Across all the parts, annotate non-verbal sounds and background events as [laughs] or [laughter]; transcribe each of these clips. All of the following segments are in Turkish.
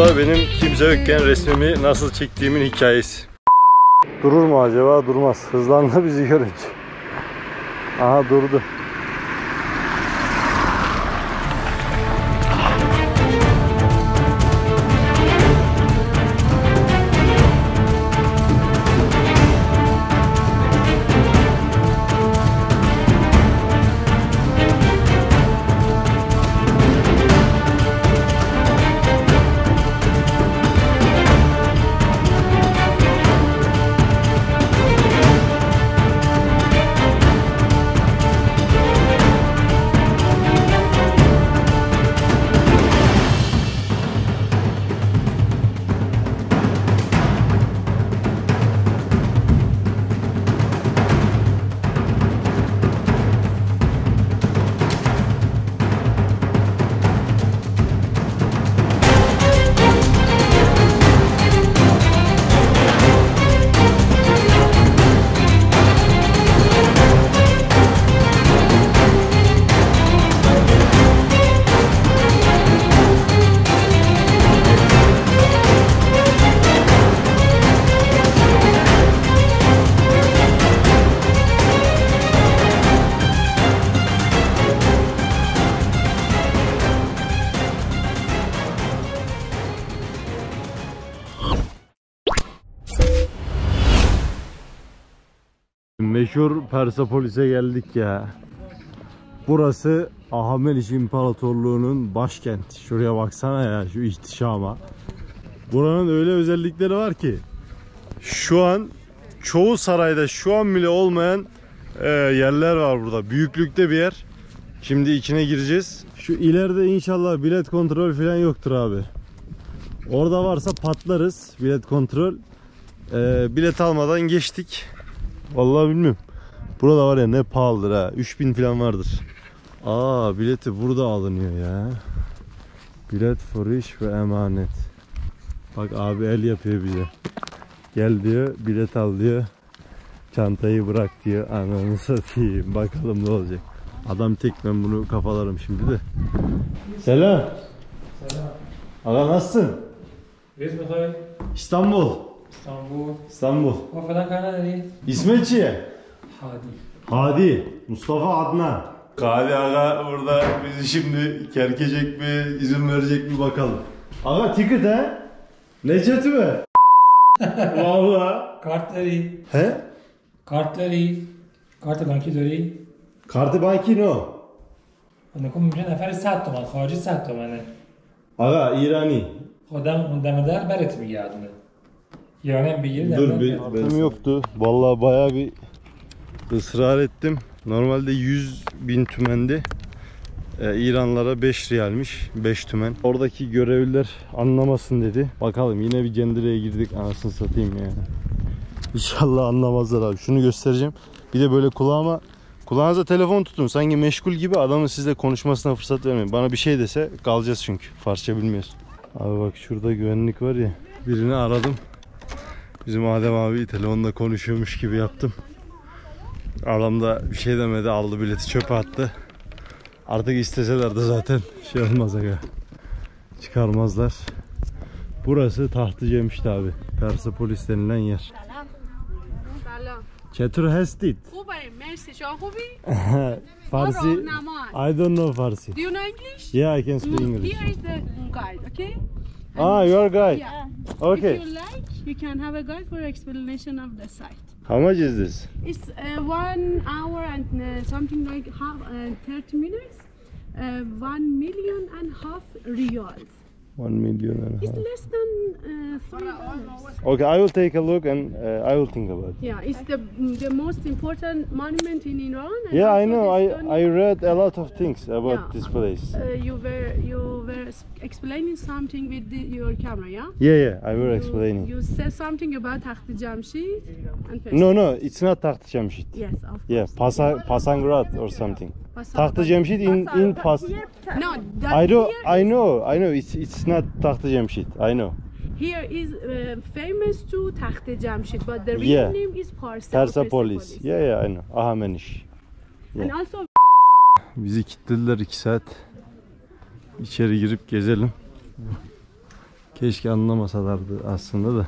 da benim kimse yokken resmimi nasıl çektiğimin hikayesi. Durur mu acaba? Durmaz. Hızlandı bizi görünce. Aha durdu. Persepolis'e geldik ya. Burası Ahameniş İmparatorluğu'nun başkenti. Şuraya baksana ya şu ihtişama. Buranın öyle özellikleri var ki şu an çoğu sarayda şu an bile olmayan e, yerler var burada. Büyüklükte bir yer. Şimdi içine gireceğiz. Şu ileride inşallah bilet kontrol falan yoktur abi. Orada varsa patlarız bilet kontrol. E, bilet almadan geçtik. Vallahi bilmiyorum. Burada var ya ne pahalıdır ha. 3000 falan vardır. Aa bileti burada alınıyor ya. Bilet for iş ve emanet. Bak abi el yapıyor bize. Gel diyor bilet al diyor. Çantayı bırak diyor. Ananı satayım. Bakalım ne olacak. Adam tek ben bunu kafalarım şimdi de. Selam. Selam. Aga nasılsın? Biz bakayım. İstanbul. İstanbul. İstanbul. Kafadan kaynağına değil. İsmetçiye. İsmetçi. هادی Hadi. Mustafa Adnan. Kali Aga burada bizi şimdi kerkecek mi, izin verecek mi bakalım. Aga ticket he? Necati mi? [laughs] Valla. کارت داری He? کارت داری کارت بانکی داری Kartı banki no. نکن ممکنه نفر 100 تومن خارجی 100 تومنه Aga İrani. خودم اون دم در برات میگردونه ایرانی هم بگیری Dur bir benim yoktu. Vallahi bayağı bir ısrar ettim. Normalde 100 bin tümendi. Ee, İranlara 5 riyalmiş. 5 tümen. Oradaki görevliler anlamasın dedi. Bakalım yine bir cendireye girdik. Anasını satayım yani. İnşallah anlamazlar abi. Şunu göstereceğim. Bir de böyle kulağıma Kulağınıza telefon tutun. Sanki meşgul gibi adamın sizle konuşmasına fırsat vermeyin. Bana bir şey dese kalacağız çünkü. Farsça bilmiyoruz. Abi bak şurada güvenlik var ya. Birini aradım. Bizim Adem abi telefonda konuşuyormuş gibi yaptım. Adam da bir şey demedi aldı bileti çöpe attı. Artık isteseler de zaten şey olmaz aga. Çıkarmazlar. Burası Tahtı abi. Persepolis denilen yer. Çetur hestit. Kubayım. Mersi. Şahubi. [laughs] Farsi. I don't know Farsi. Do you know English? Yeah, I can speak English. Here is the guide, okay? Ah, your guide. Yeah. Okay. If you like, you can have a guide for explanation of the site. How much is this? It's uh, one hour and uh, something like half, uh, 30 minutes. Uh, one million and half riyals. One million It's less than uh, three dollars. Okay, I will take a look and uh, I will think about it. Yeah, it's the the most important monument in Iran. Yeah, I know. I I read a lot of things about Yeah. this place. Uh, you were you were explaining something with the, your camera, yeah? Yeah, yeah, I will You- explaining. You said something about Takht Jamshid and No, no, it's not Taht Cemşit. Yes, of course. Yeah, Pasa Pasangrat or something. Taht Cemşit in in Pas. No, that I know, here I know, I know. It's it's not Taht Cemşit. I know. Here is uh, famous to Takht Jamshid, but the real Yeah. name is Parsa. Persepolis. Yeah, yeah, I know. Ahameniş. And also Bizi kilitlediler 2 saat. İçeri girip gezelim. Keşke anlamasalardı aslında da.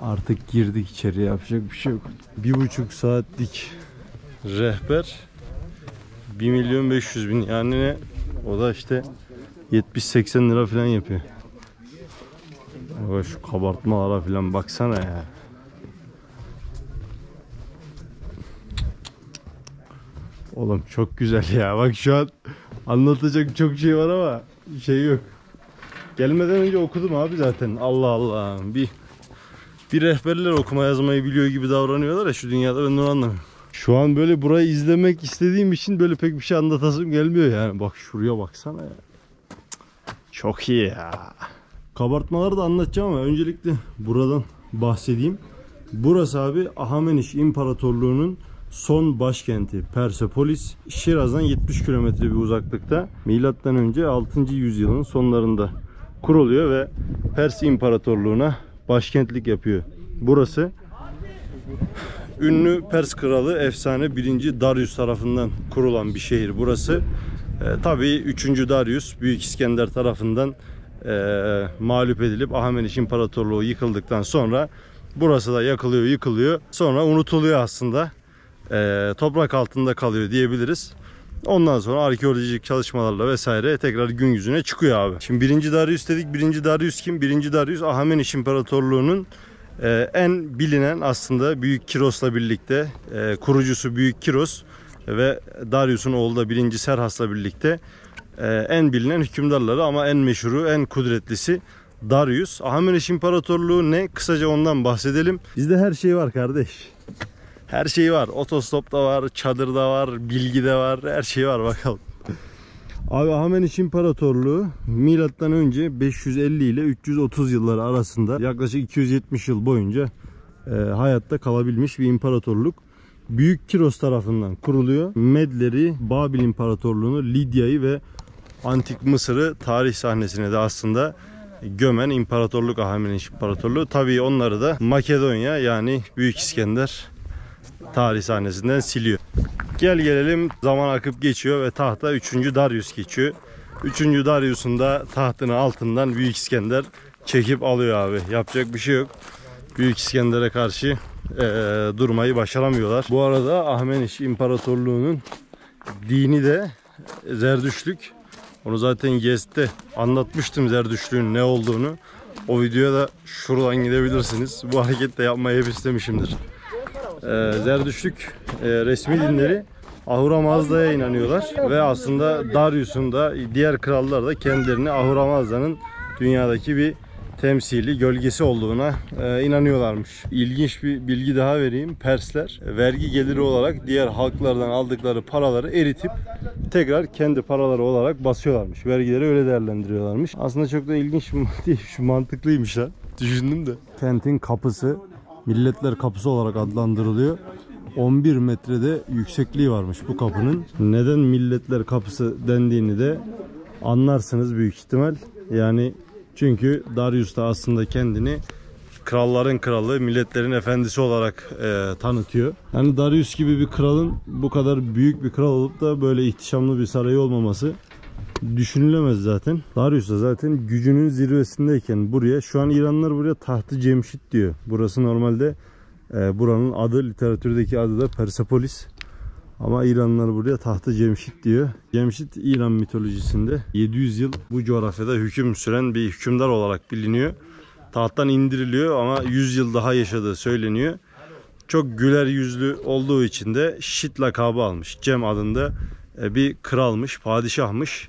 Artık girdik içeriye yapacak bir şey yok. Bir buçuk saatlik rehber 1 milyon 500 bin yani ne? O da işte 70-80 lira falan yapıyor. Ama şu kabartmalara falan baksana ya. Oğlum çok güzel ya. Bak şu an anlatacak çok şey var ama şey yok. Gelmeden önce okudum abi zaten. Allah Allah. Bir bir rehberler okuma yazmayı biliyor gibi davranıyorlar ya şu dünyada ben onu. Şu an böyle burayı izlemek istediğim için böyle pek bir şey anlatasım gelmiyor yani. Bak şuraya baksana ya. Çok iyi ya. Kabartmaları da anlatacağım ama öncelikle buradan bahsedeyim. Burası abi Ahameniş İmparatorluğu'nun son başkenti Persepolis. Şiraz'dan 70 kilometre bir uzaklıkta. Milattan önce 6. yüzyılın sonlarında kuruluyor ve Pers İmparatorluğu'na başkentlik yapıyor. Burası ünlü Pers kralı efsane 1. Darius tarafından kurulan bir şehir burası. E, tabii 3. Darius Büyük İskender tarafından e, mağlup edilip Ahameniş İmparatorluğu yıkıldıktan sonra burası da yakılıyor, yıkılıyor. Sonra unutuluyor aslında. E, toprak altında kalıyor diyebiliriz. Ondan sonra arkeolojik çalışmalarla vesaire tekrar gün yüzüne çıkıyor abi. Şimdi 1. Darius dedik. 1. Darius kim? 1. Darius Ahameniş İmparatorluğu'nun e, en bilinen aslında Büyük Kiros'la birlikte e, kurucusu Büyük Kiros ve Darius'un oğlu da 1. Serhas'la birlikte e, en bilinen hükümdarları ama en meşhuru, en kudretlisi Darius. Ahameniş İmparatorluğu ne? Kısaca ondan bahsedelim. Bizde her şey var kardeş. Her şey var. Otostop da var, çadır da var, bilgi de var. Her şey var bakalım. Abi Ahameniş İmparatorluğu milattan önce 550 ile 330 yılları arasında yaklaşık 270 yıl boyunca e, hayatta kalabilmiş bir imparatorluk. Büyük Kiros tarafından kuruluyor. Medleri, Babil İmparatorluğunu, Lidya'yı ve Antik Mısır'ı tarih sahnesine de aslında gömen imparatorluk Ahameniş İmparatorluğu. Tabii onları da Makedonya yani Büyük İskender tarih sahnesinden siliyor. Gel gelelim zaman akıp geçiyor ve tahta 3. Darius geçiyor. 3. Darius'un da tahtını altından Büyük İskender çekip alıyor abi. Yapacak bir şey yok. Büyük İskender'e karşı e, durmayı başaramıyorlar. Bu arada Ahmeniş İmparatorluğu'nun dini de Zerdüşlük. Onu zaten Gez'de anlatmıştım Zerdüşlüğün ne olduğunu. O videoya da şuradan gidebilirsiniz. Bu hareket de yapmayı hep istemişimdir. Ee, Zerdüşlük e, resmi dinleri Ahura Mazda'ya inanıyorlar ve aslında Darius'un da diğer krallar da kendilerini Ahura Mazda'nın dünyadaki bir temsili, gölgesi olduğuna e, inanıyorlarmış. İlginç bir bilgi daha vereyim. Persler vergi geliri olarak diğer halklardan aldıkları paraları eritip tekrar kendi paraları olarak basıyorlarmış. Vergileri öyle değerlendiriyorlarmış. Aslında çok da ilginç [laughs] değil, şu mantıklıymış lan. Düşündüm de. Kentin kapısı Milletler Kapısı olarak adlandırılıyor. 11 metrede yüksekliği varmış bu kapının. Neden Milletler Kapısı dendiğini de anlarsınız büyük ihtimal. Yani çünkü Darius da aslında kendini kralların kralı, milletlerin efendisi olarak e, tanıtıyor. Yani Darius gibi bir kralın bu kadar büyük bir kral olup da böyle ihtişamlı bir sarayı olmaması düşünülemez zaten. Darius da zaten gücünün zirvesindeyken buraya şu an İranlılar buraya Tahtı Cemşit diyor. Burası normalde e, buranın adı literatürdeki adı da Persepolis. Ama İranlılar buraya Tahtı Cemşit diyor. Cemşit İran mitolojisinde 700 yıl bu coğrafyada hüküm süren bir hükümdar olarak biliniyor. Tahttan indiriliyor ama 100 yıl daha yaşadığı söyleniyor. Çok güler yüzlü olduğu için de Şit lakabı almış. Cem adında e, bir kralmış, padişahmış.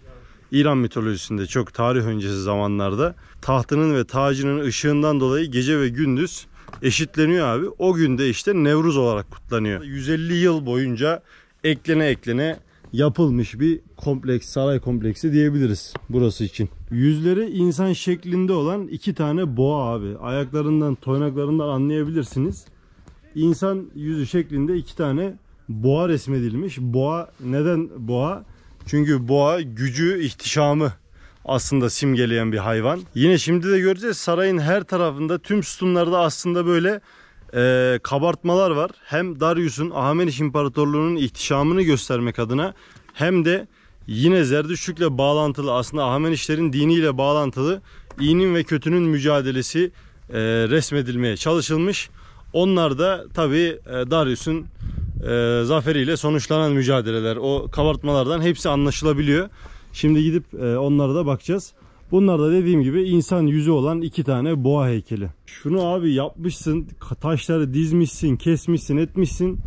İran mitolojisinde çok tarih öncesi zamanlarda tahtının ve tacının ışığından dolayı gece ve gündüz eşitleniyor abi. O günde işte Nevruz olarak kutlanıyor. 150 yıl boyunca eklene eklene yapılmış bir kompleks, saray kompleksi diyebiliriz burası için. Yüzleri insan şeklinde olan iki tane boğa abi. Ayaklarından, toynaklarından anlayabilirsiniz. İnsan yüzü şeklinde iki tane boğa resmedilmiş. Boğa neden boğa? Çünkü boğa gücü, ihtişamı aslında simgeleyen bir hayvan. Yine şimdi de göreceğiz sarayın her tarafında tüm sütunlarda aslında böyle e, kabartmalar var. Hem Darius'un Ahameniş İmparatorluğu'nun ihtişamını göstermek adına hem de yine Zerdüştlük'le bağlantılı aslında Ahamenişlerin diniyle bağlantılı iyinin ve kötünün mücadelesi e, resmedilmeye çalışılmış. Onlar da tabi Darius'un e, zaferiyle sonuçlanan mücadeleler. O kabartmalardan hepsi anlaşılabiliyor. Şimdi gidip e, onlara da bakacağız. Bunlar da dediğim gibi insan yüzü olan iki tane boğa heykeli. Şunu abi yapmışsın, taşları dizmişsin, kesmişsin, etmişsin.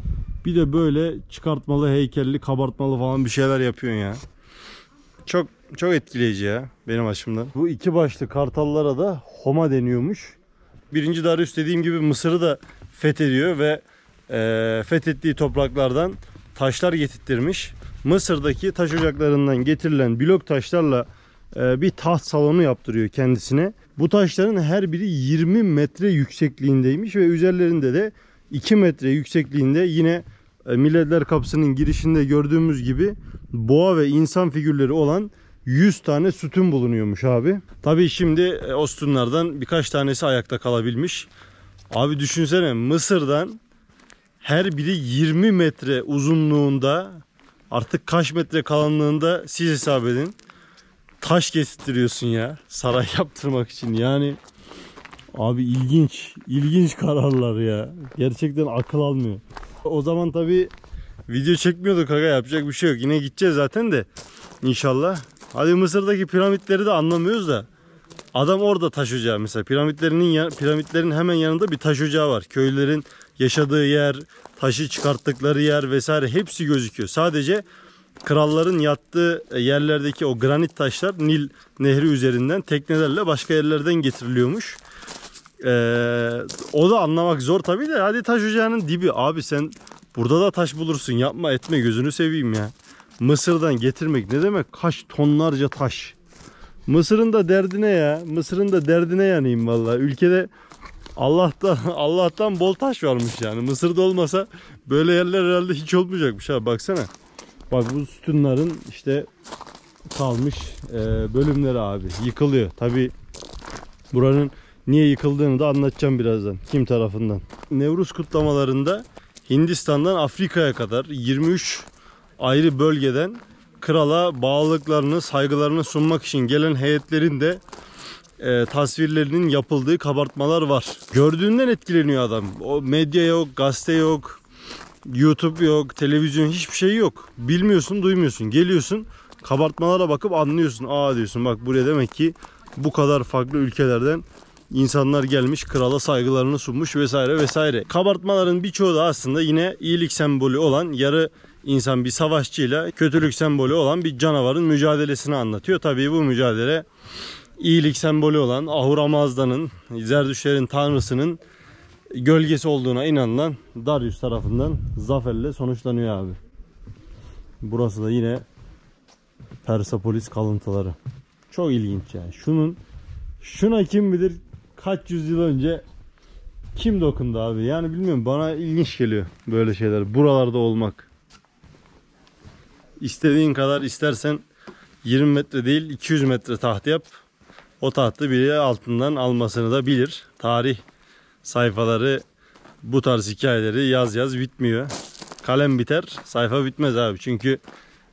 Bir de böyle çıkartmalı, heykelli, kabartmalı falan bir şeyler yapıyorsun ya. Çok çok etkileyici ya benim açımdan. Bu iki başlı kartallara da Homa deniyormuş. Birinci Darius dediğim gibi Mısır'ı da fethediyor ve e, fethettiği topraklardan taşlar getirttirmiş. Mısır'daki taş ocaklarından getirilen blok taşlarla bir taht salonu yaptırıyor kendisine. Bu taşların her biri 20 metre yüksekliğindeymiş ve üzerlerinde de 2 metre yüksekliğinde yine e, Milletler Kapısı'nın girişinde gördüğümüz gibi boğa ve insan figürleri olan 100 tane sütun bulunuyormuş abi. Tabii şimdi e, o sütunlardan birkaç tanesi ayakta kalabilmiş. Abi düşünsene Mısır'dan her biri 20 metre uzunluğunda artık kaç metre kalınlığında siz hesap edin. Taş getirtiyorsun ya saray [laughs] yaptırmak için yani abi ilginç ilginç kararlar ya gerçekten akıl almıyor. O zaman tabi video çekmiyorduk aga yapacak bir şey yok yine gideceğiz zaten de inşallah. Hadi Mısır'daki piramitleri de anlamıyoruz da adam orada taş ocağı mesela piramitlerinin piramitlerin hemen yanında bir taş ocağı var. Köylülerin yaşadığı yer, taşı çıkarttıkları yer vesaire hepsi gözüküyor. Sadece kralların yattığı yerlerdeki o granit taşlar Nil nehri üzerinden teknelerle başka yerlerden getiriliyormuş. Ee, o da anlamak zor tabii de hadi taş ocağının dibi abi sen burada da taş bulursun yapma etme gözünü seveyim ya. Mısır'dan getirmek ne demek kaç tonlarca taş. Mısır'ın da derdine ya Mısır'ın da derdine yanayım vallahi ülkede Allah'tan [laughs] Allah'tan bol taş varmış yani. Mısır'da olmasa böyle yerler herhalde hiç olmayacakmış ha baksana. Bak bu sütunların işte kalmış e, bölümleri abi yıkılıyor. Tabi buranın niye yıkıldığını da anlatacağım birazdan. Kim tarafından. Nevruz kutlamalarında Hindistan'dan Afrika'ya kadar 23 ayrı bölgeden krala bağlılıklarını, saygılarını sunmak için gelen heyetlerin de e, tasvirlerinin yapıldığı kabartmalar var. Gördüğünden etkileniyor adam. O medya yok, gazete yok, YouTube yok, televizyon hiçbir şey yok. Bilmiyorsun, duymuyorsun. Geliyorsun, kabartmalara bakıp anlıyorsun. Aa diyorsun bak buraya demek ki bu kadar farklı ülkelerden insanlar gelmiş, krala saygılarını sunmuş vesaire vesaire. Kabartmaların birçoğu da aslında yine iyilik sembolü olan yarı insan bir savaşçıyla kötülük sembolü olan bir canavarın mücadelesini anlatıyor. Tabii bu mücadele iyilik sembolü olan Ahura Mazda'nın, Zerdüşlerin tanrısının gölgesi olduğuna inanılan Darius tarafından zaferle sonuçlanıyor abi. Burası da yine Persepolis kalıntıları. Çok ilginç yani. Şunun şuna kim bilir kaç yüzyıl önce kim dokundu abi? Yani bilmiyorum bana ilginç geliyor böyle şeyler. Buralarda olmak. İstediğin kadar istersen 20 metre değil 200 metre taht yap. O tahtı biri altından almasını da bilir. Tarih sayfaları bu tarz hikayeleri yaz yaz bitmiyor. Kalem biter, sayfa bitmez abi. Çünkü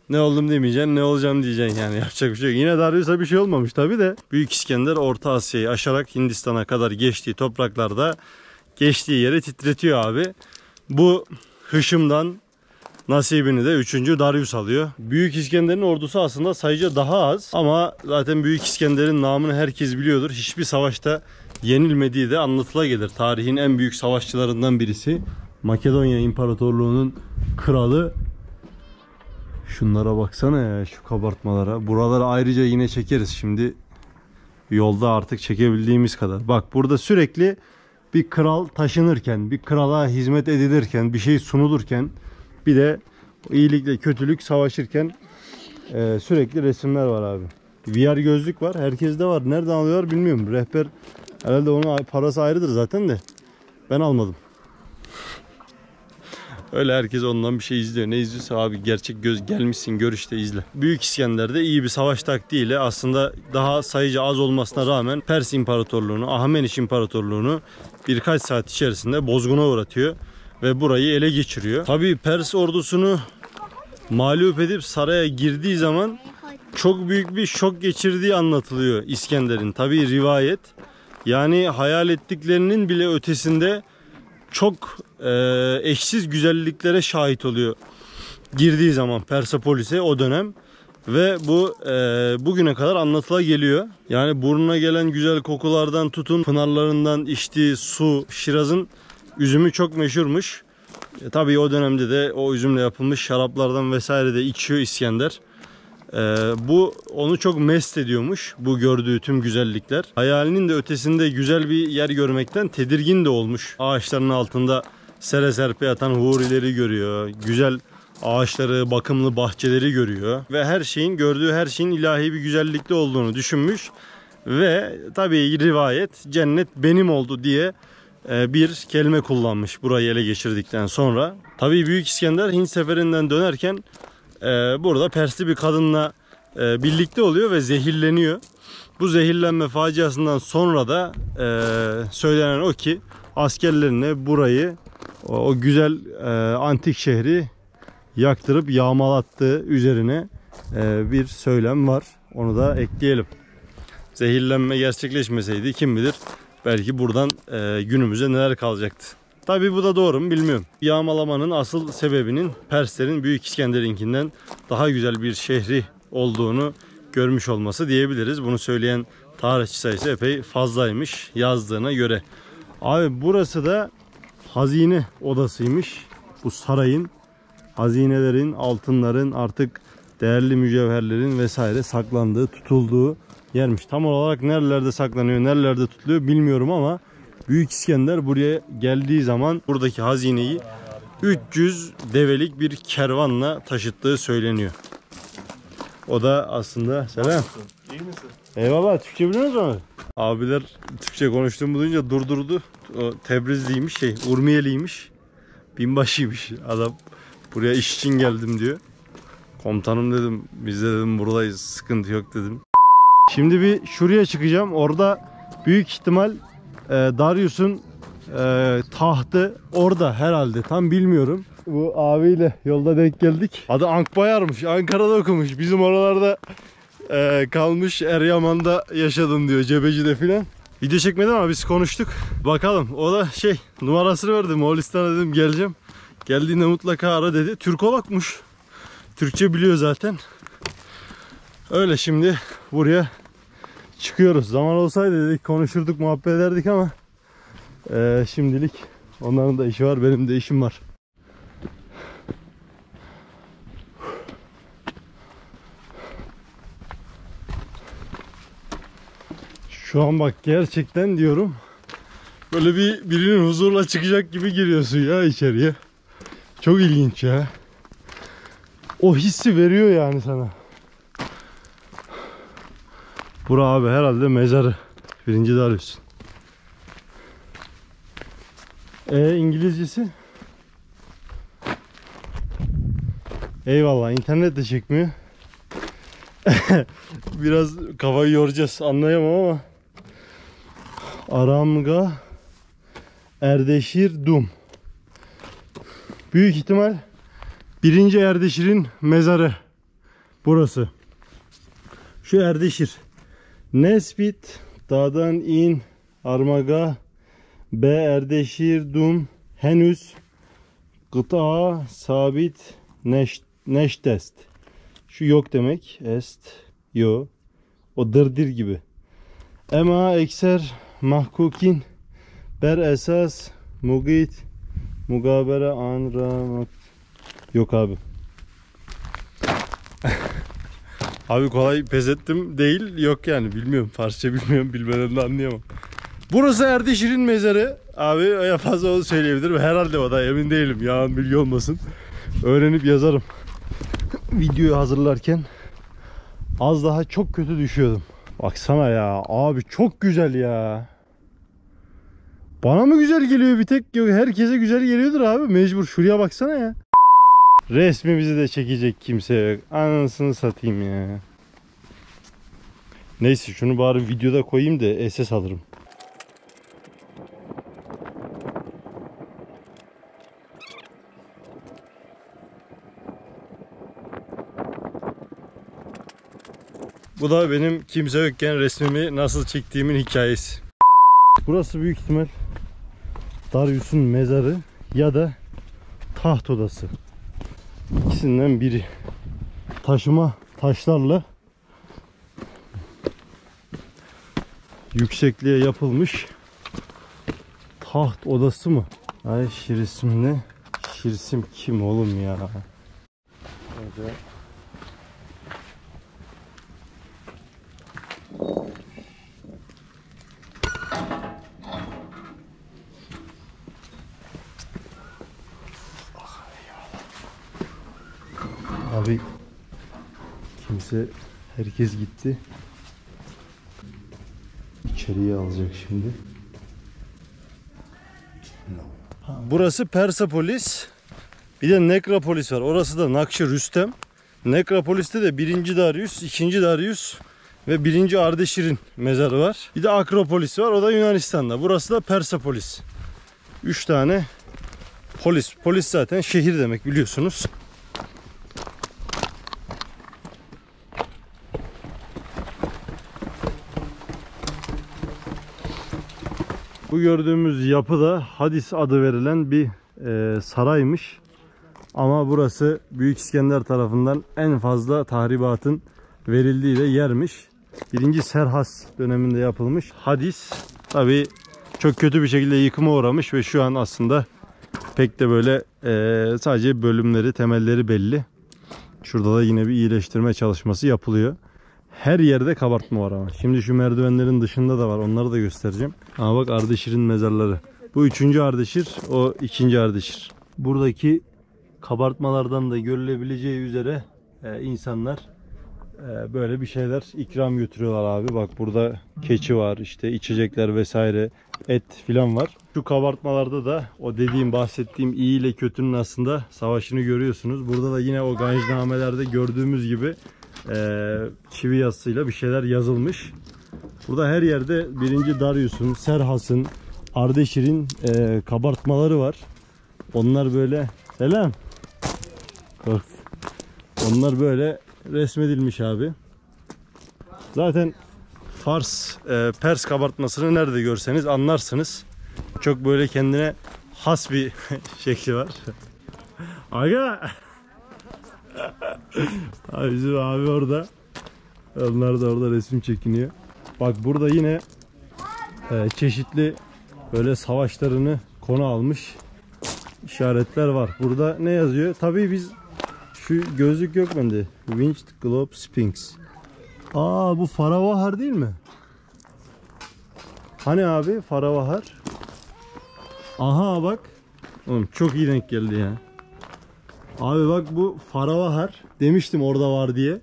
ne oldum demeyeceksin, ne olacağım diyeceksin yani [laughs] yapacak bir şey yok. Yine Darius'a bir şey olmamış tabi de. Büyük İskender Orta Asya'yı aşarak Hindistan'a kadar geçtiği topraklarda geçtiği yeri titretiyor abi. Bu hışımdan nasibini de 3. Darius alıyor. Büyük İskender'in ordusu aslında sayıca daha az ama zaten Büyük İskender'in namını herkes biliyordur. Hiçbir savaşta yenilmediği de anlatıla gelir. Tarihin en büyük savaşçılarından birisi. Makedonya İmparatorluğu'nun kralı. Şunlara baksana ya şu kabartmalara. Buraları ayrıca yine çekeriz. Şimdi yolda artık çekebildiğimiz kadar. Bak burada sürekli bir kral taşınırken, bir krala hizmet edilirken, bir şey sunulurken bir de iyilikle kötülük savaşırken e, sürekli resimler var abi. VR gözlük var. Herkeste var. Nereden alıyorlar bilmiyorum. Rehber herhalde onun parası ayrıdır zaten de. Ben almadım. Öyle herkes ondan bir şey izliyor. Ne izliyorsa abi gerçek göz gelmişsin gör işte izle. Büyük İskender'de iyi bir savaş taktiğiyle aslında daha sayıca az olmasına rağmen Pers İmparatorluğunu, Ahmeniş İmparatorluğunu birkaç saat içerisinde bozguna uğratıyor ve burayı ele geçiriyor. Tabii Pers ordusunu mağlup edip saraya girdiği zaman çok büyük bir şok geçirdiği anlatılıyor İskender'in. Tabi rivayet. Yani hayal ettiklerinin bile ötesinde çok e, eşsiz güzelliklere şahit oluyor. Girdiği zaman Persepolis'e o dönem ve bu e, bugüne kadar anlatıla geliyor. Yani burnuna gelen güzel kokulardan tutun pınarlarından içtiği su Şiraz'ın üzümü çok meşhurmuş. E, tabii o dönemde de o üzümle yapılmış şaraplardan vesaire de içiyor İskender. E, bu onu çok mest ediyormuş bu gördüğü tüm güzellikler. Hayalinin de ötesinde güzel bir yer görmekten tedirgin de olmuş. Ağaçların altında sere serpe yatan hurileri görüyor. Güzel ağaçları, bakımlı bahçeleri görüyor ve her şeyin gördüğü her şeyin ilahi bir güzellikte olduğunu düşünmüş ve tabii rivayet cennet benim oldu diye e, bir kelime kullanmış burayı ele geçirdikten sonra. Tabii Büyük İskender Hint seferinden dönerken e, burada Persli bir kadınla e, birlikte oluyor ve zehirleniyor. Bu zehirlenme faciasından sonra da söylenen o ki askerlerine burayı o, güzel antik şehri yaktırıp yağmalattığı üzerine bir söylem var. Onu da ekleyelim. Zehirlenme gerçekleşmeseydi kim bilir belki buradan e, günümüze neler kalacaktı. Tabi bu da doğru mu bilmiyorum. Yağmalamanın asıl sebebinin Perslerin Büyük İskender'inkinden daha güzel bir şehri olduğunu görmüş olması diyebiliriz. Bunu söyleyen tarihçi sayısı epey fazlaymış yazdığına göre. Abi burası da hazine odasıymış. Bu sarayın hazinelerin, altınların artık değerli mücevherlerin vesaire saklandığı, tutulduğu yermiş. Tam olarak nerelerde saklanıyor, nerelerde tutuluyor bilmiyorum ama Büyük İskender buraya geldiği zaman buradaki hazineyi 300 develik bir kervanla taşıttığı söyleniyor. O da aslında selam. İyi misin? Eyvallah Türkçe biliyor musun? Abiler Türkçe konuştuğumu duyunca durdurdu. O Tebrizliymiş şey, Urmiyeliymiş. Binbaşıymış adam. Buraya iş için geldim diyor. Komutanım dedim, biz de dedim buradayız, sıkıntı yok dedim. Şimdi bir şuraya çıkacağım. Orada büyük ihtimal e, Darius'un e, tahtı orada herhalde. Tam bilmiyorum. Bu abiyle yolda denk geldik. Adı Ankbayar'mış. Ankara'da okumuş. Bizim oralarda e, kalmış. Eryaman'da yaşadım diyor. Cebeci'de filan. Video çekmedim ama biz konuştuk. Bakalım. O da şey numarasını verdi. Moğolistan'a dedim geleceğim. Geldiğinde mutlaka ara dedi. Türkologmuş. Türkçe biliyor zaten. Öyle şimdi buraya çıkıyoruz. Zaman olsaydı dedik konuşurduk muhabbet ederdik ama e, şimdilik onların da işi var benim de işim var. Şu an bak gerçekten diyorum böyle bir birinin huzurla çıkacak gibi giriyorsun ya içeriye. Çok ilginç ya. O hissi veriyor yani sana. Bura abi herhalde mezarı. Birinci Darius. E İngilizcesi? Eyvallah internet de çekmiyor. [laughs] Biraz kafayı yoracağız anlayamam ama. Aramga Erdeşir Dum. Büyük ihtimal birinci Erdeşir'in mezarı. Burası. Şu Erdeşir. Nesbit dağdan in armaga B Erdeşir dum henüz gıta sabit neş, neştest. Şu yok demek. Est yo. O dırdır gibi. Ema ekser mahkukin ber esas mugit mugabere anra yok abi. Abi kolay pes ettim değil yok yani bilmiyorum Farsça bilmiyorum bilmeden de anlayamam. Burası Erdişir'in mezarı. Abi ya fazla onu söyleyebilirim. Herhalde o da emin değilim. Yağın bilgi olmasın. Öğrenip yazarım. [laughs] Videoyu hazırlarken az daha çok kötü düşüyordum. Baksana ya abi çok güzel ya. Bana mı güzel geliyor bir tek yok herkese güzel geliyordur abi mecbur şuraya baksana ya. Resmimizi de çekecek kimse yok. Anasını satayım ya. Neyse şunu bari videoda koyayım da SS alırım. Bu da benim kimse yokken resmimi nasıl çektiğimin hikayesi. Burası büyük ihtimal Darius'un mezarı ya da taht odası. İkisinden biri. Taşıma taşlarla yüksekliğe yapılmış taht odası mı? Ay şirisim ne? Şirisim kim oğlum ya? Şöyle. Abi kimse herkes gitti. İçeriye alacak şimdi. Burası Persepolis. Bir de Nekropolis var. Orası da Nakşi Rüstem. Nekropolis'te de 1. Darius, 2. Darius ve 1. Ardeşir'in mezarı var. Bir de Akropolis var. O da Yunanistan'da. Burası da Persepolis. 3 tane polis. Polis zaten şehir demek biliyorsunuz. Bu gördüğümüz yapı da Hadis adı verilen bir e, saraymış. Ama burası Büyük İskender tarafından en fazla tahribatın verildiği de yermiş. Birinci Serhas döneminde yapılmış. Hadis tabi çok kötü bir şekilde yıkıma uğramış ve şu an aslında pek de böyle e, sadece bölümleri, temelleri belli. Şurada da yine bir iyileştirme çalışması yapılıyor. Her yerde kabartma var ama. Şimdi şu merdivenlerin dışında da var. Onları da göstereceğim. Ama bak Ardeşir'in mezarları. Bu üçüncü Ardeşir, o ikinci Ardeşir. Buradaki kabartmalardan da görülebileceği üzere e, insanlar e, böyle bir şeyler ikram götürüyorlar abi. Bak burada keçi var, işte içecekler vesaire, et filan var. Şu kabartmalarda da o dediğim bahsettiğim iyi ile kötünün aslında savaşını görüyorsunuz. Burada da yine o ganjnamelerde gördüğümüz gibi e, çivi yazısıyla bir şeyler yazılmış. Burada her yerde 1. Darius'un, Serhas'ın, Ardeşir'in e, kabartmaları var. Onlar böyle selam. Korktu. Onlar böyle resmedilmiş abi. Zaten Fars, e, Pers kabartmasını nerede görseniz anlarsınız. Çok böyle kendine has bir [laughs] şekli var. Aga! [laughs] Abi bizim abi orada. Onlar da orada resim çekiniyor. Bak burada yine e, çeşitli böyle savaşlarını konu almış işaretler var. Burada ne yazıyor? Tabii biz şu gözlük yok bende. Winged Globe Sphinx. Aa bu Faravahar değil mi? Hani abi Faravahar? Aha bak. Oğlum çok iyi denk geldi ya. Abi bak bu Faravahar demiştim orada var diye.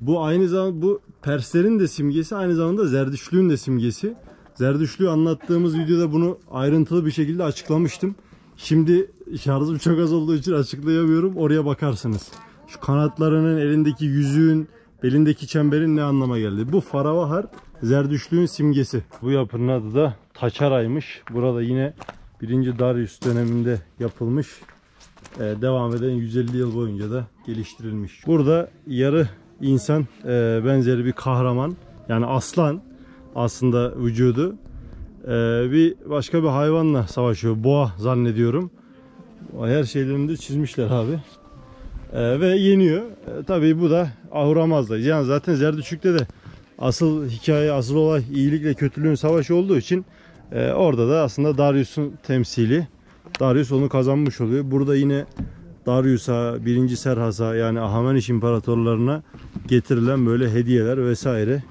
Bu aynı zamanda bu Perslerin de simgesi aynı zamanda Zerdüşlüğün de simgesi. Zerdüşlüğü anlattığımız videoda bunu ayrıntılı bir şekilde açıklamıştım. Şimdi şarjım çok az olduğu için açıklayamıyorum. Oraya bakarsınız. Şu kanatlarının elindeki yüzüğün belindeki çemberin ne anlama geldi? Bu Faravahar Zerdüşlüğün simgesi. Bu yapının adı da Taçaray'mış. Burada yine 1. Darius döneminde yapılmış devam eden 150 yıl boyunca da geliştirilmiş. Burada yarı insan e, benzeri bir kahraman yani aslan aslında vücudu e, bir başka bir hayvanla savaşıyor. Boğa zannediyorum. Her şeylerini de çizmişler abi. E, ve yeniyor. E, tabii bu da Ahura Mazda. Yani zaten Zerdüştlük'te de asıl hikaye, asıl olay iyilikle kötülüğün savaşı olduğu için e, orada da aslında Darius'un temsili. Darius onu kazanmış oluyor. Burada yine Darius'a, 1. Serhas'a yani Ahameniş imparatorlarına getirilen böyle hediyeler vesaire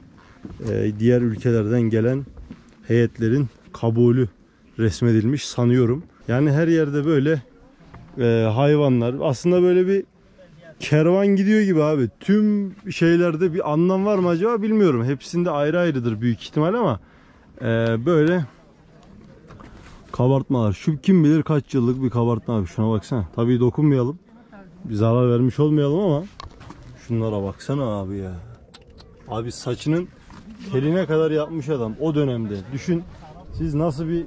e, diğer ülkelerden gelen heyetlerin kabulü resmedilmiş sanıyorum. Yani her yerde böyle e, hayvanlar aslında böyle bir kervan gidiyor gibi abi. Tüm şeylerde bir anlam var mı acaba bilmiyorum. Hepsinde ayrı ayrıdır büyük ihtimal ama e, böyle kabartmalar. Şu kim bilir kaç yıllık bir kabartma abi. Şuna baksana. Tabii dokunmayalım. Bir zarar vermiş olmayalım ama şunlara baksana abi ya. Abi saçının teline kadar yapmış adam o dönemde. Düşün siz nasıl bir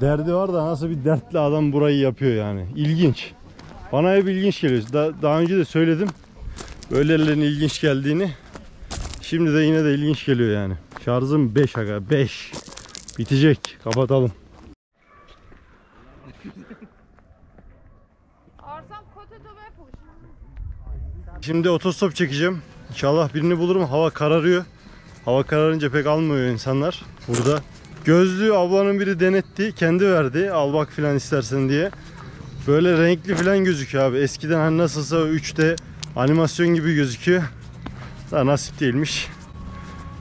derdi var da nasıl bir dertli adam burayı yapıyor yani. İlginç. Bana hep ilginç geliyor. Da, daha önce de söyledim. Böylelerinin ilginç geldiğini. Şimdi de yine de ilginç geliyor yani. Şarjım 5 aga 5. Bitecek. Kapatalım. Şimdi otostop çekeceğim. İnşallah birini bulurum. Hava kararıyor. Hava kararınca pek almıyor insanlar burada. Gözlüğü ablanın biri denetti. Kendi verdi. Al bak filan istersen diye. Böyle renkli filan gözüküyor abi. Eskiden hani nasılsa 3D animasyon gibi gözüküyor. Daha nasip değilmiş.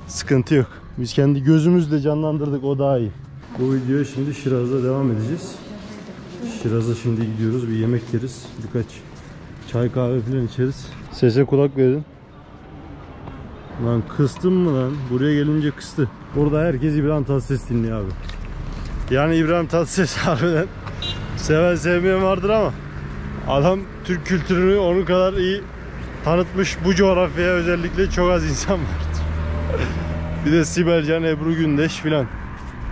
Sıkıntı yok. Biz kendi gözümüzle canlandırdık o daha iyi. Bu videoya şimdi Şiraz'da devam edeceğiz. Şiraz'a şimdi gidiyoruz. Bir yemek yeriz. Birkaç çay kahve filan içeriz. Sese kulak verin. Lan kıstım mı lan? Buraya gelince kıstı. Burada herkes İbrahim Tatlıses dinliyor abi. Yani İbrahim Tatlıses [laughs] harbiden seven sevmeyen vardır ama adam Türk kültürünü onun kadar iyi tanıtmış bu coğrafyaya özellikle çok az insan vardır. [laughs] bir de Sibel Can, Ebru Gündeş filan.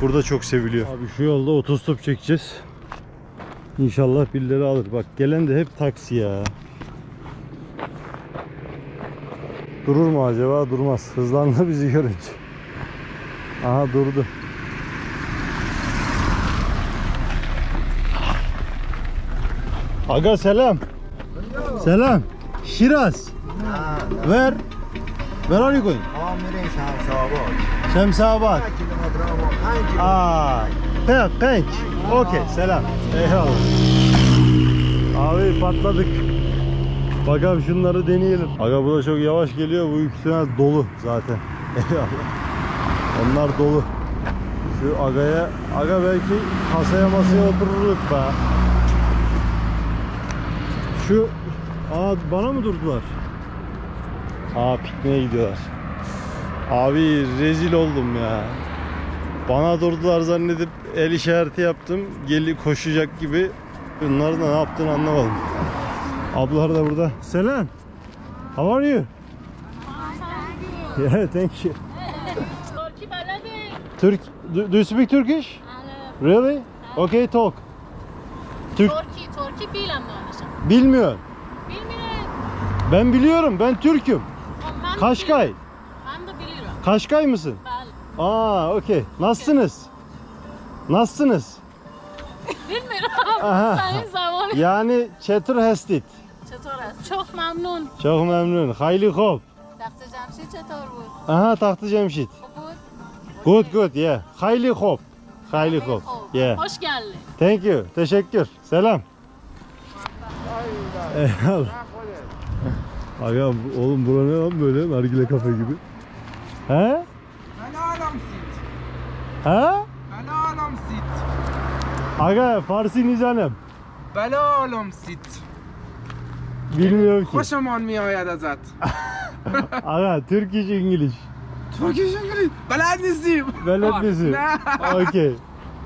Burada çok seviliyor. Abi şu yolda otostop çekeceğiz. İnşallah birileri alır. Bak gelen de hep taksi ya. Durur mu acaba? Durmaz. Hızlandı bizi görünce. Aha durdu. Aga selam. Selam. Şiraz. Ver. Where are you going? I'm in Shamsabad. Shamsabad. Selam. Eyvallah. Abi patladık. Bakalım şunları deneyelim. Aga bu da çok yavaş geliyor. Bu yükselen dolu zaten. [laughs] Onlar dolu. Şu agaya, aga belki kasaya masaya otururduk be. Şu, aa bana mı durdular? Aa pikniğe gidiyorlar. Abi rezil oldum ya. Bana durdular zannedip el işareti yaptım. Geli koşacak gibi. Bunların da ne yaptığını anlamadım. Ablalar da burada. Selam. How are you? Yeah, thank you. Türk, do, do you speak Turkish? Really? Okay, talk. Türk... Turkey, Turkey bilmiyorum. Bilmiyor. Bilmiyorum. Ben biliyorum, ben Türk'üm. Ben Kaşkay. Ben de biliyorum. Kaşkay mısın? Ben. Aa, okey. Nasılsınız? Okay. Nasılsınız? Bilmiyorum. Aha. Yani Çetir Hestit. چطور است؟ çok memnun. Çok memnun. Hayli hop. Dr. Cemşit چطور بود؟ Aha tahtı Cemşit. خوب بود؟ Good good yeah. Hayli hop. Hayli hop. خوب. Yeah. Hoş geldin. Thank you. Teşekkür. Selam. Eyvallah. Aga bu- oğlum bura ne lan böyle nargile kafe gibi. He? بله آلام سیت He? بله آلام سیت Aga Farsi nizanem. بله آلام سیت Bilmiyorum ki. Koşaman mi ayadazat? [laughs] Aga, Turkish English. Turkish English. Belednizliyim. Belednizliyim. okay.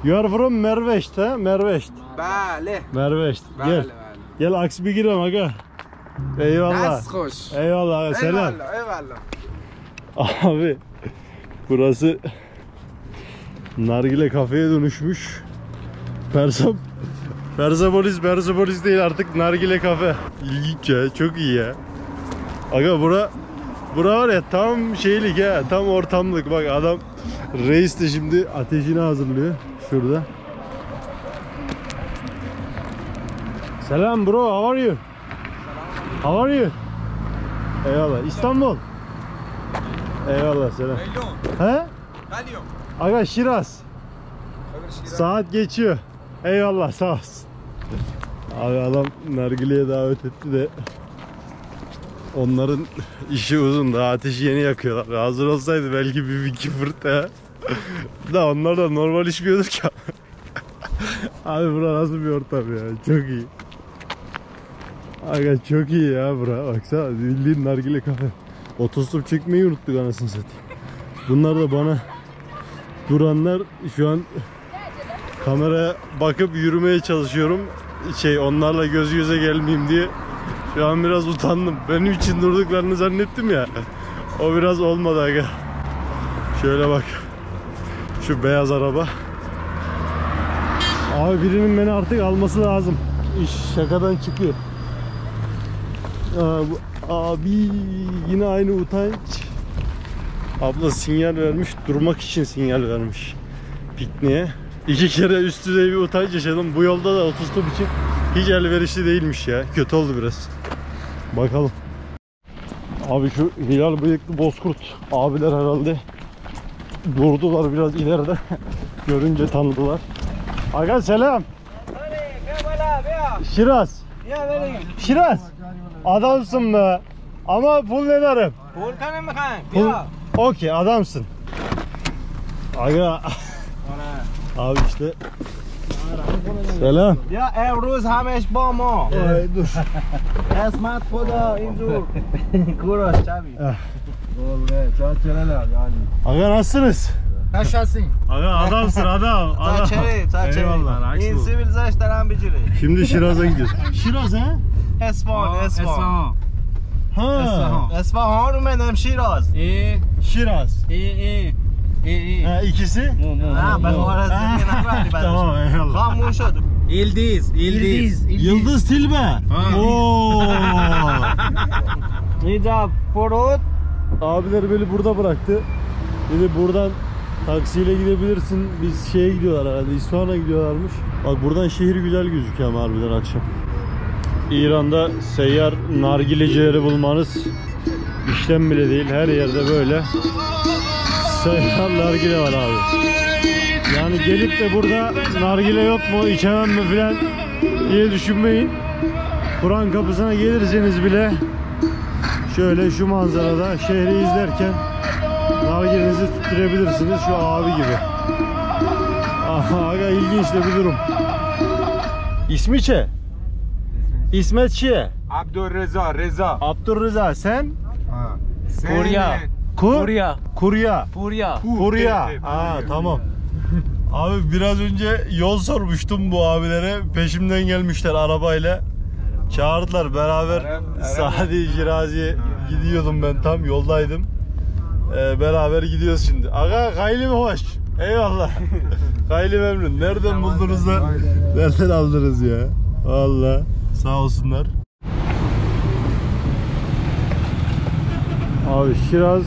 You are from Merveşt ha? Merveşt. Bale. Merveşt. Gel. Bale. Gel aksi bir girelim aga. Eyvallah. Nasıl hoş. Eyvallah aga selam. Eyvallah eyvallah. Abi burası nargile kafeye dönüşmüş. Persap Persepolis Persepolis değil artık nargile kafe. İlginç ya çok iyi ya. Aga bura bura var ya tam şeylik ya tam ortamlık bak adam reis de şimdi ateşini hazırlıyor şurada. Selam bro how are you? How are you? Eyvallah İstanbul. Eyvallah selam. He? Aga Şiraz. Saat geçiyor. Eyvallah sağ olsun. Abi adam nargileye davet etti de onların işi uzun daha ateşi yeni yakıyorlar. Hazır olsaydı belki bir iki fırt ya. da onlar da normal içmiyordur ki. Abi bura nasıl bir ortam ya çok iyi. Aga çok iyi ya bura baksana bildiğin nargile kafe. Otostop çekmeyi unuttuk anasını satayım. Bunlar da bana duranlar şu an kameraya bakıp yürümeye çalışıyorum. Şey onlarla göz göze gelmeyeyim diye. Şu an biraz utandım. Benim için durduklarını zannettim ya. O biraz olmadı aga. Şöyle bak. Şu beyaz araba. Abi birinin beni artık alması lazım. İş şakadan çıkıyor. Aa, bu- abi yine aynı utanç. Abla sinyal vermiş, durmak için sinyal vermiş pikniğe. İki kere üst düzey bir utanç yaşadım. Bu yolda da otostop için hiç elverişli değilmiş ya. Kötü oldu biraz. Bakalım. Abi şu hilal bıyıklı bozkurt abiler herhalde durdular biraz ileride. [laughs] Görünce tanıdılar. Aga selam. Şiraz. Şiraz. Adamsın be. Ama pul ne derim? Pul tanım mı Pul. Okey adamsın. Aga. [laughs] Abi işte. Selam. بیا امروز همش با ما Ay dur. قسمت خدا اینجور کوراش شبی Eh. قربونه چا چرا yani Aga nasılsınız? نشستین Aga adamsın adam. تا adam. چری تا Eyvallah. چری این سیبیل زش دارم بجیره Şimdi Şiraz'a gidiyoruz. Şiraz ha? اصفهان اصفهان Ha. اصفهان اومدم شیراز Şiraz. İyi iyi. Ha, ikisi? Ha ben orası yine verdi ben. [laughs] Tamam eyvallah. Tamam mum şodu. İldiz, İldiz. Yıldız Tilbe. Oo. [laughs] Nida Porut. Abiler beni burada bıraktı. Dedi buradan taksiyle gidebilirsin. Biz şeye gidiyorlar herhalde. İsfahan'a gidiyorlarmış. Bak buradan şehir güzel gözüküyor ama harbiden akşam. İran'da seyyar nargilecileri bulmanız işlem bile değil. Her yerde böyle sayılar nargile var abi. Yani gelip de burada nargile yok mu içemem mi filan diye düşünmeyin. Kur'an kapısına gelirseniz bile şöyle şu manzarada şehri izlerken nargilenizi tutturabilirsiniz şu abi gibi. Aha, ilginç de bir durum. İsmiçe. İsmetçiye. Abdurreza Reza. Abdurreza sen? Ha. Korya. Kurya. Kur? Kurya. Kurya. Purya. Kurya. Aa tamam. Abi biraz önce yol sormuştum bu abilere. Peşimden gelmişler arabayla. Çağırdılar beraber Sadi Şirazi'ye gidiyordum ben tam yoldaydım. Ee, beraber gidiyoruz şimdi. Aga hayli mi hoş? Eyvallah. [laughs] hayli memnun. Nereden buldunuz da? Nereden aldınız ya? Valla sağ olsunlar. Abi Şiraz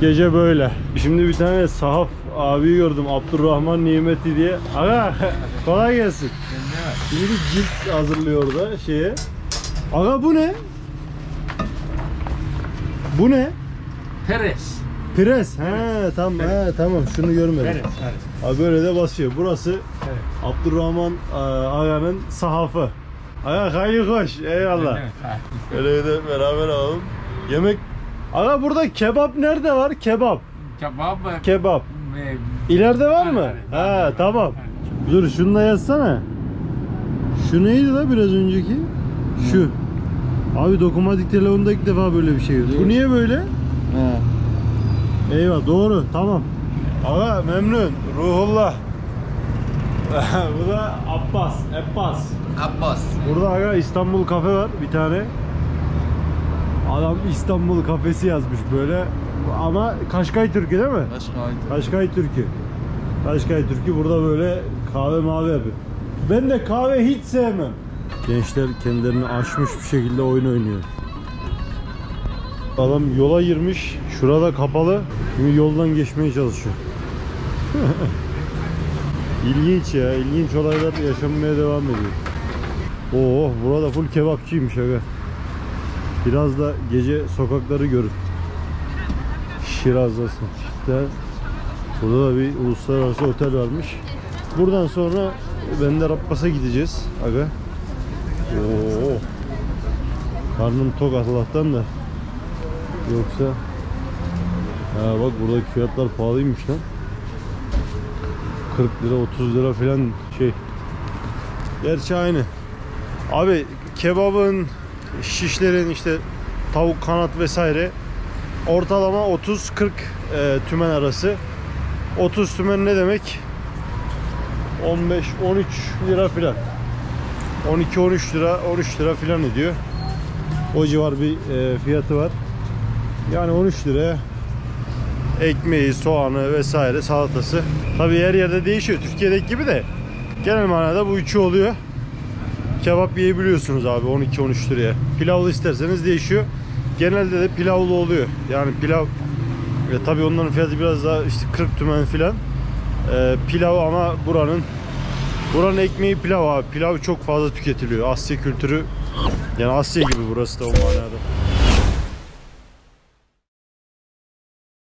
gece böyle. Şimdi bir tane sahaf abi gördüm Abdurrahman Nimeti diye. Aga [laughs] kolay gelsin. Şimdi cilt hazırlıyor orada şeye. Aga bu ne? Bu ne? Peres. Pres. He tamam he tamam şunu görmedim. Peres. Abi böyle de basıyor. Burası Abdurrahman e, Aga'nın sahafı. Aga hayli hoş. Eyvallah. Öyle de beraber alalım. Yemek Aga burada kebap nerede var? Kebap. Kebap. Kebap. ve- İleride var mı? Var, Ha tamam. Dur şunu da yazsana. Şu neydi la biraz önceki? Şu. Abi dokunmatik telefonda ilk defa böyle bir şey. Bu niye böyle? Eyvah doğru tamam. Aga memnun. Ruhullah. [laughs] Bu da Abbas. Abbas. Abbas. Burada aga İstanbul kafe var bir tane. Adam İstanbul kafesi yazmış böyle. Ama Kaşkay Türkü değil mi? Kaşkay Türkü. Kaşkay Türkü burada böyle kahve mavi yapıyor. Ben de kahve hiç sevmem. Gençler kendilerini aşmış bir şekilde oyun oynuyor. Adam yola girmiş. Şurada kapalı. Şimdi yoldan geçmeye çalışıyor. [laughs] İlginç ya. ilginç olaylar yaşanmaya devam ediyor. Oo, burada full kebapçıymış aga. Biraz da gece sokakları görün. Şiraz'dasın. İşte burada da bir uluslararası otel varmış. Buradan sonra Bender Abbas'a gideceğiz aga. Oo. Karnım tok Allah'tan da. Yoksa Ha bak buradaki fiyatlar pahalıymış lan. 40 lira 30 lira falan şey. Gerçi aynı. Abi kebabın, şişlerin işte tavuk kanat vesaire ortalama 30-40 e, tümen arası. 30 tümen ne demek? 15-13 lira filan. 12-13 lira 13 lira filan ediyor. O civar bir e, fiyatı var. Yani 13 liraya ekmeği, soğanı vesaire salatası. Tabii her yerde değişiyor. Türkiye'deki gibi de genel manada bu üçü oluyor. Kebap yiyebiliyorsunuz abi 12-13 liraya. Pilavlı isterseniz değişiyor. Genelde de pilavlı oluyor. Yani pilav Ve tabii onların fiyatı biraz daha işte 40 tümen filan. Ee, pilav ama buranın buranın ekmeği pilav abi. Pilav çok fazla tüketiliyor. Asya kültürü yani Asya gibi burası da o manada.